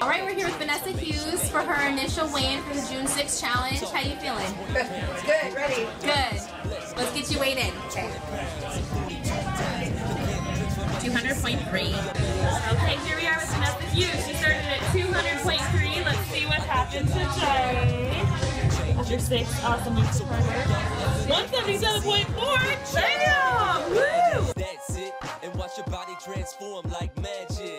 All right, we're here with Vanessa Hughes for her initial weigh-in for the June 6th challenge. How you feeling? Good, ready. Good. Let's get you weighed in. Okay. 200.3. Okay, here we are with Vanessa Hughes. She started at 200.3. Let's see what happens today. After six awesome weeks of hard work. 177.4. Damn! Woo! That's it, and watch your body transform like magic.